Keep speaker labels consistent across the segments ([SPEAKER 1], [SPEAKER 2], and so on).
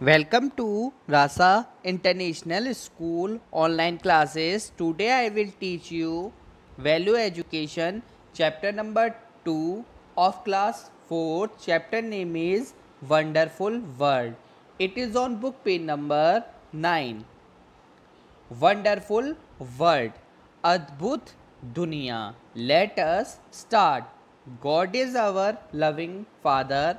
[SPEAKER 1] Welcome to Rasa international school online classes today I will teach you value education chapter number two of class fourth chapter name is wonderful world it is on book page number nine wonderful world अद्भुत दुनिया let us start God is our loving father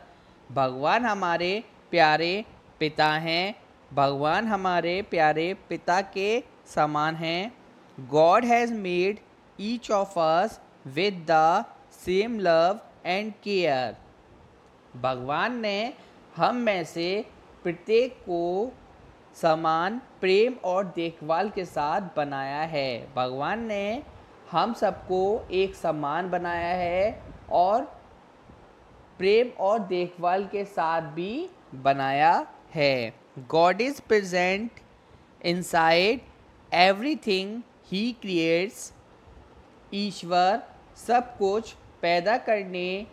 [SPEAKER 1] भगवान हमारे प्यारे पिता हैं। भगवान हमारे प्यारे पिता के समान हैं। God has made each of us with the same love and care भगवान ने हम में से प्रत्येक को समान प्रेम और देखभाल के साथ बनाया है। भगवान ने हम सबको एक समान बनाया है और प्रेम और देखभाल के साथ भी बनाया है। God is present in inside everything he creates ईश्वर सब कुछ पैदा करने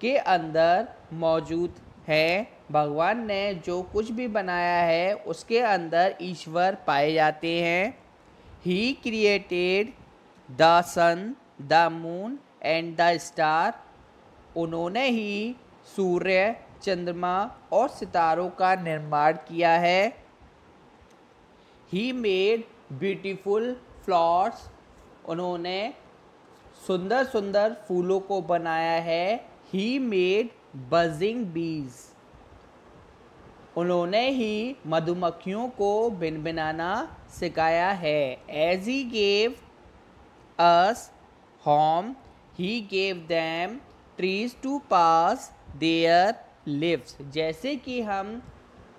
[SPEAKER 1] के अंदर मौजूद है। भगवान ने जो कुछ भी बनाया है, उसके अंदर ईश्वर पाए जाते हैं। He created the sun the moon and the star उन्होंने ही सूर्य चंद्रमा और सितारों का निर्माण किया है। ही मेड ब्यूटीफुल फ्लावर्स उन्होंने सुंदर सुंदर फूलों को बनाया है। ही मेड बजिंग बीज उन्होंने ही मधुमक्खियों को बिन बिनाना सिखाया है। As he gave us home he gave them trees to pass their lives जैसे कि हम,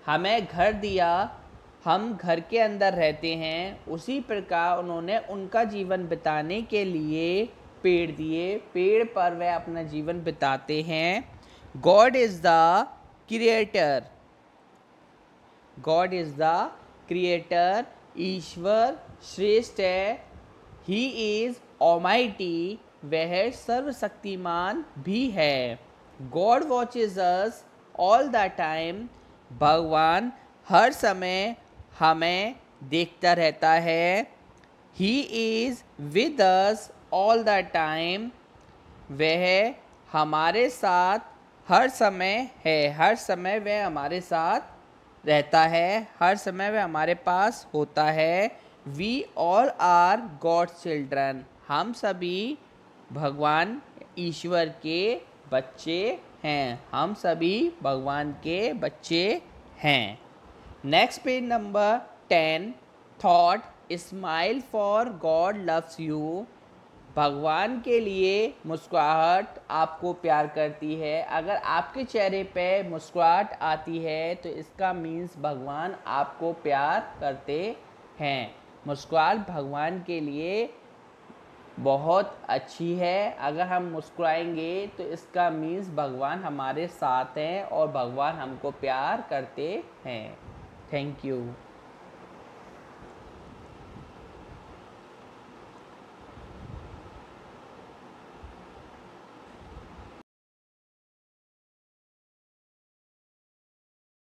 [SPEAKER 1] हमें घर दिया, हम घर के अंदर रहते हैं, उसी प्रकार उन्होंने उनका जीवन बिताने के लिए पेड़ दिए। पेड़ पर वह अपना जीवन बिताते हैं। God is the creator God is the creator ईश्वर श्रेष्ठ है। ही इज़ ओमाइटी वह सर्वशक्तिमान भी है। God watches us all the time भगवान हर समय हमें देखता रहता है। He is with us all the time वह हमारे साथ हर समय है। हर समय वह हमारे साथ रहता है। हर समय वह हमारे पास होता है। We all are God children हम सभी भगवान ईश्वर के बच्चे हैं। हम सभी भगवान के बच्चे हैं। Next page number ten thought smile for God loves you भगवान के लिए मुस्कुराहट आपको प्यार करती है। अगर आपके चेहरे पे मुस्कुराहट आती है तो इसका मीन्स भगवान आपको प्यार करते हैं। मुस्कुराहट भगवान के लिए बहुत अच्छी है। अगर हम मुस्कुराएँगे तो इसका मीन्स भगवान हमारे साथ हैं और भगवान हमको प्यार करते हैं। Thank you